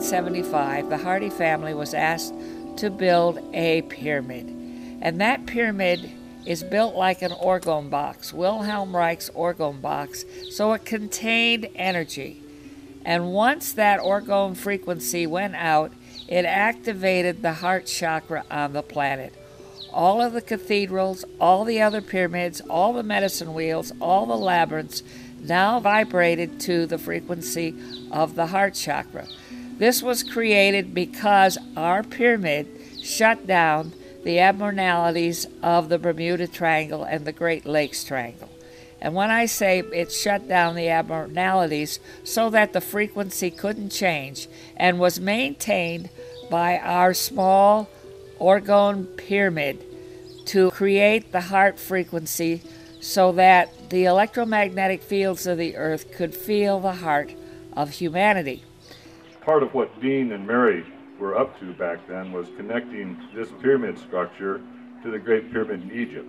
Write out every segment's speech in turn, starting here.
1975, the Hardy family was asked to build a pyramid. And that pyramid is built like an orgone box, Wilhelm Reich's orgone box, so it contained energy. And once that orgone frequency went out, it activated the heart chakra on the planet. All of the cathedrals, all the other pyramids, all the medicine wheels, all the labyrinths now vibrated to the frequency of the heart chakra. This was created because our pyramid shut down the abnormalities of the Bermuda Triangle and the Great Lakes Triangle. And when I say it shut down the abnormalities so that the frequency couldn't change and was maintained by our small orgone pyramid to create the heart frequency so that the electromagnetic fields of the earth could feel the heart of humanity. Part of what Dean and Mary were up to back then was connecting this pyramid structure to the Great Pyramid in Egypt.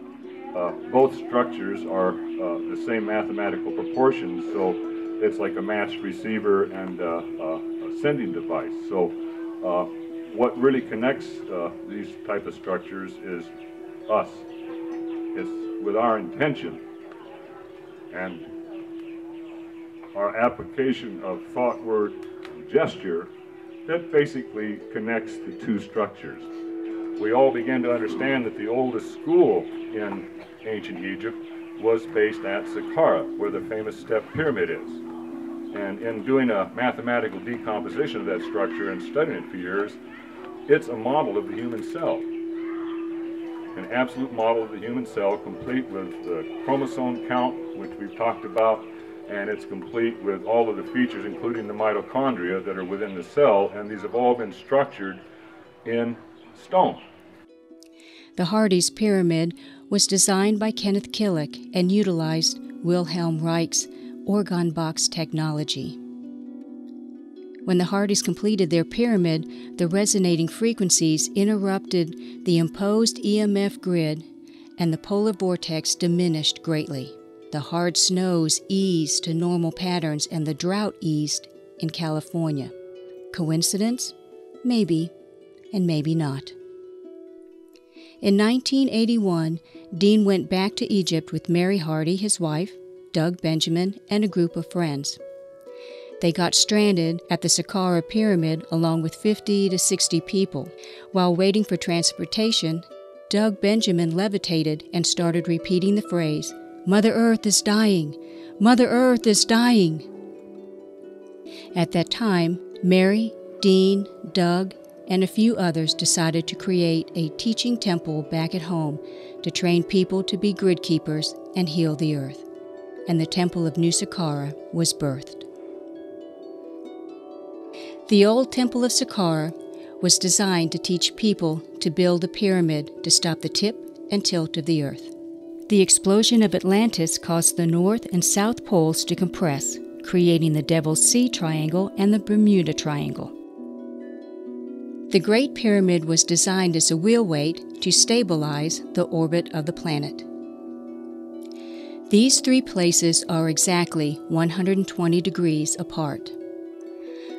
Uh, both structures are uh, the same mathematical proportions, so it's like a matched receiver and uh, a sending device. So uh, what really connects uh, these type of structures is us. It's with our intention and our application of thought, word, gesture that basically connects the two structures. We all began to understand that the oldest school in ancient Egypt was based at Saqqara, where the famous step pyramid is. And in doing a mathematical decomposition of that structure and studying it for years, it's a model of the human cell. An absolute model of the human cell, complete with the chromosome count, which we've talked about, and it's complete with all of the features, including the mitochondria that are within the cell, and these have all been structured in stone. The Hardy's Pyramid was designed by Kenneth Killick and utilized Wilhelm Reich's orgone box technology. When the Hardys completed their pyramid, the resonating frequencies interrupted the imposed EMF grid and the polar vortex diminished greatly. The hard snows eased to normal patterns and the drought eased in California. Coincidence? Maybe, and maybe not. In 1981, Dean went back to Egypt with Mary Hardy, his wife, Doug Benjamin, and a group of friends. They got stranded at the Saqqara Pyramid along with 50 to 60 people. While waiting for transportation, Doug Benjamin levitated and started repeating the phrase, Mother Earth is dying! Mother Earth is dying! At that time, Mary, Dean, Doug, and a few others decided to create a teaching temple back at home to train people to be grid keepers and heal the earth. And the Temple of New Saqqara was birthed. The old Temple of Saqqara was designed to teach people to build a pyramid to stop the tip and tilt of the earth. The explosion of Atlantis caused the North and South poles to compress, creating the Devil's Sea Triangle and the Bermuda Triangle. The Great Pyramid was designed as a wheel weight to stabilize the orbit of the planet. These three places are exactly 120 degrees apart.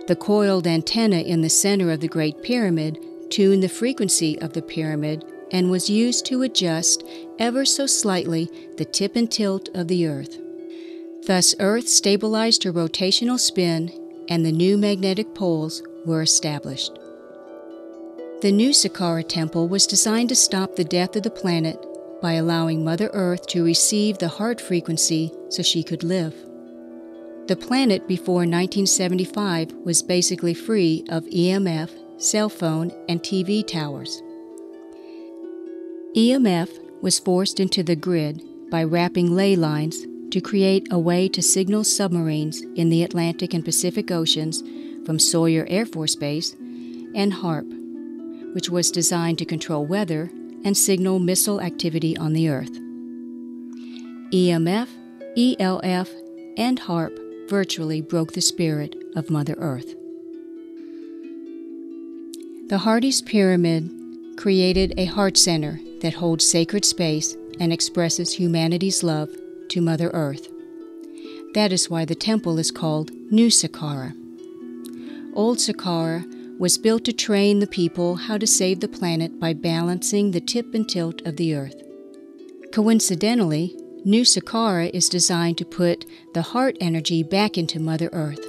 The coiled antenna in the center of the Great Pyramid tuned the frequency of the pyramid and was used to adjust ever so slightly the tip and tilt of the Earth. Thus, Earth stabilized her rotational spin and the new magnetic poles were established. The new Saqqara temple was designed to stop the death of the planet by allowing Mother Earth to receive the heart frequency so she could live. The planet before 1975 was basically free of EMF, cell phone, and TV towers. EMF was forced into the grid by wrapping ley lines to create a way to signal submarines in the Atlantic and Pacific Oceans from Sawyer Air Force Base and HAARP, which was designed to control weather and signal missile activity on the Earth. EMF, ELF, and HAARP virtually broke the spirit of Mother Earth. The Hardy's Pyramid created a heart center that holds sacred space and expresses humanity's love to Mother Earth. That is why the temple is called New Saqqara. Old Saqqara was built to train the people how to save the planet by balancing the tip and tilt of the Earth. Coincidentally, New Saqqara is designed to put the heart energy back into Mother Earth,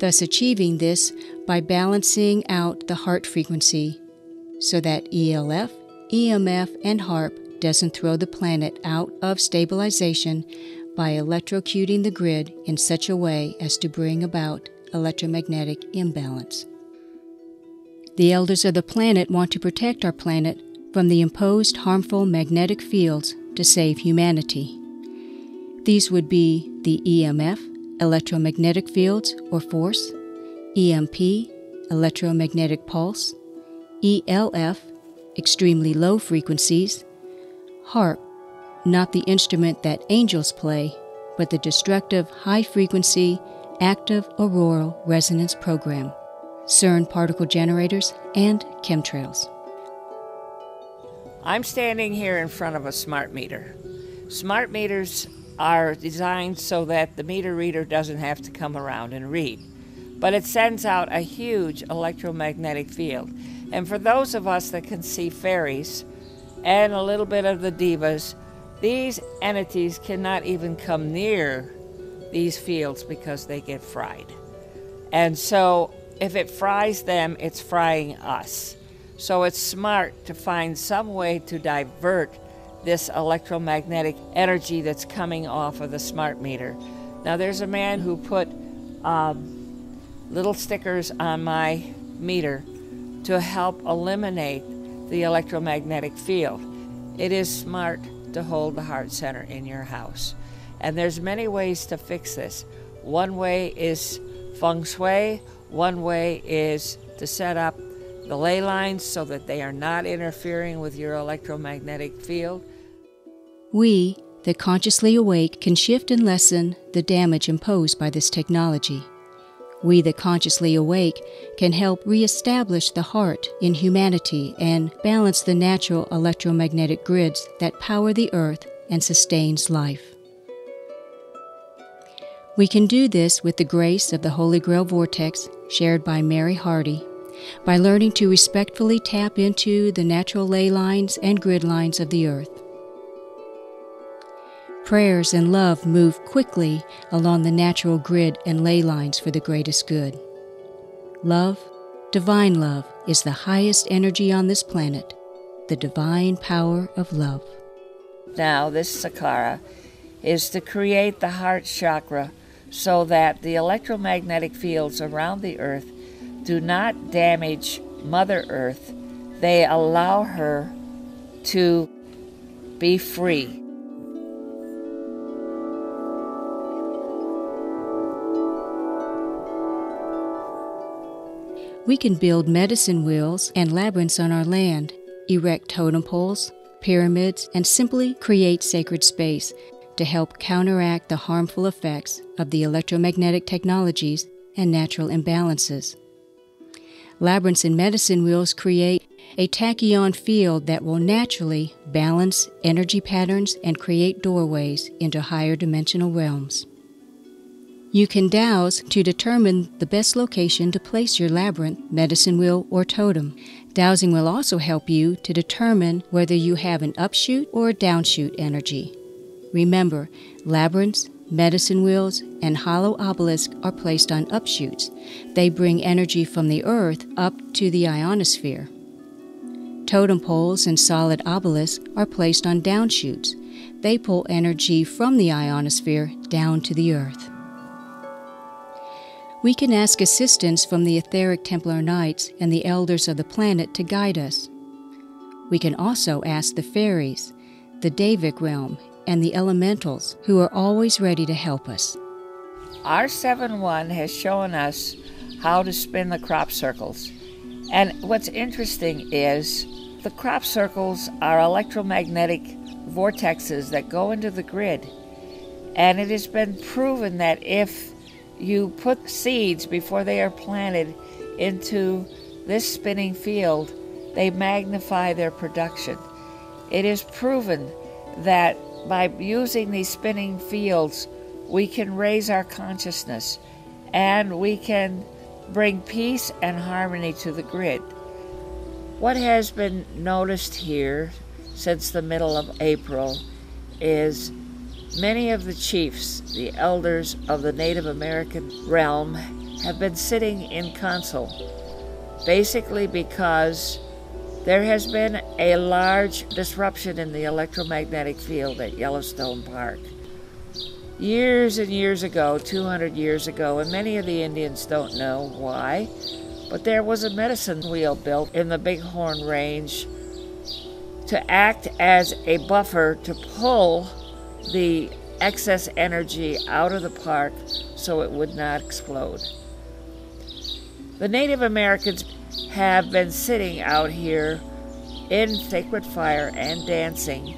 thus achieving this by balancing out the heart frequency so that ELF, EMF, and HAARP doesn't throw the planet out of stabilization by electrocuting the grid in such a way as to bring about electromagnetic imbalance. The elders of the planet want to protect our planet from the imposed harmful magnetic fields to save humanity. These would be the EMF, electromagnetic fields or force, EMP, electromagnetic pulse, ELF, extremely low frequencies, harp, not the instrument that angels play, but the destructive high frequency active auroral resonance program, CERN particle generators, and chemtrails. I'm standing here in front of a smart meter. Smart meters are designed so that the meter reader doesn't have to come around and read, but it sends out a huge electromagnetic field. And for those of us that can see fairies and a little bit of the devas, these entities cannot even come near these fields because they get fried. And so if it fries them, it's frying us. So it's smart to find some way to divert this electromagnetic energy that's coming off of the smart meter. Now, there's a man who put um, little stickers on my meter to help eliminate the electromagnetic field. It is smart to hold the heart center in your house. And there's many ways to fix this. One way is feng shui, one way is to set up the ley lines so that they are not interfering with your electromagnetic field. We, the consciously awake, can shift and lessen the damage imposed by this technology. We, the consciously awake, can help reestablish the heart in humanity and balance the natural electromagnetic grids that power the earth and sustains life. We can do this with the grace of the Holy Grail Vortex shared by Mary Hardy by learning to respectfully tap into the natural ley lines and grid lines of the earth. Prayers and love move quickly along the natural grid and ley lines for the greatest good. Love, divine love, is the highest energy on this planet, the divine power of love. Now, this Saqqara is to create the heart chakra so that the electromagnetic fields around the earth do not damage Mother Earth, they allow her to be free. We can build medicine wheels and labyrinths on our land, erect totem poles, pyramids, and simply create sacred space to help counteract the harmful effects of the electromagnetic technologies and natural imbalances. Labyrinths and medicine wheels create a tachyon field that will naturally balance energy patterns and create doorways into higher dimensional realms. You can dowse to determine the best location to place your labyrinth, medicine wheel, or totem. Dowsing will also help you to determine whether you have an upshoot or a downshoot energy. Remember, labyrinths, medicine wheels, and hollow obelisks are placed on upshoots. They bring energy from the earth up to the ionosphere. Totem poles and solid obelisks are placed on downshoots. They pull energy from the ionosphere down to the earth. We can ask assistance from the etheric Templar Knights and the elders of the planet to guide us. We can also ask the fairies, the Devic realm, and the elementals who are always ready to help us. Our 7 1 has shown us how to spin the crop circles. And what's interesting is the crop circles are electromagnetic vortexes that go into the grid. And it has been proven that if you put seeds before they are planted into this spinning field, they magnify their production. It is proven that by using these spinning fields, we can raise our consciousness and we can bring peace and harmony to the grid. What has been noticed here since the middle of April is many of the chiefs, the elders of the Native American realm, have been sitting in council, basically because there has been a large disruption in the electromagnetic field at Yellowstone Park. Years and years ago, 200 years ago, and many of the Indians don't know why, but there was a medicine wheel built in the Bighorn Range to act as a buffer to pull the excess energy out of the park so it would not explode. The Native Americans have been sitting out here in sacred fire and dancing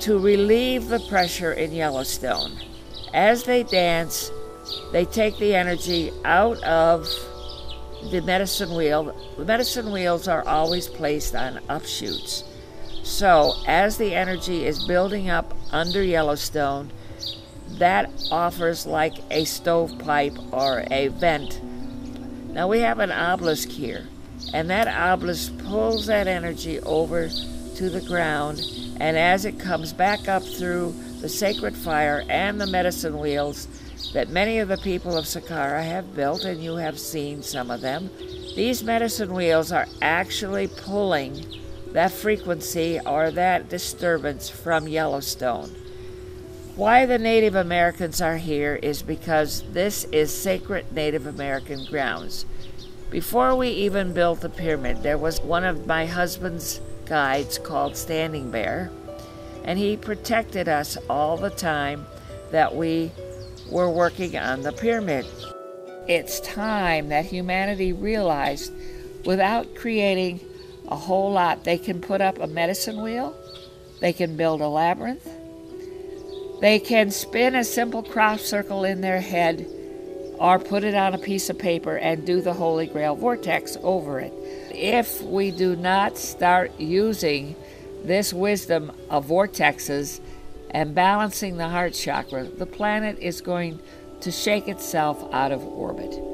to relieve the pressure in Yellowstone. As they dance, they take the energy out of the medicine wheel. The medicine wheels are always placed on upshoots. So, as the energy is building up under Yellowstone, that offers like a stovepipe or a vent. Now we have an obelisk here, and that obelisk pulls that energy over to the ground, and as it comes back up through the sacred fire and the medicine wheels that many of the people of Saqqara have built, and you have seen some of them, these medicine wheels are actually pulling that frequency or that disturbance from Yellowstone. Why the Native Americans are here is because this is sacred Native American grounds. Before we even built the pyramid, there was one of my husband's guides called Standing Bear, and he protected us all the time that we were working on the pyramid. It's time that humanity realized without creating a whole lot, they can put up a medicine wheel, they can build a labyrinth, they can spin a simple crop circle in their head or put it on a piece of paper and do the Holy Grail vortex over it. If we do not start using this wisdom of vortexes and balancing the heart chakra, the planet is going to shake itself out of orbit.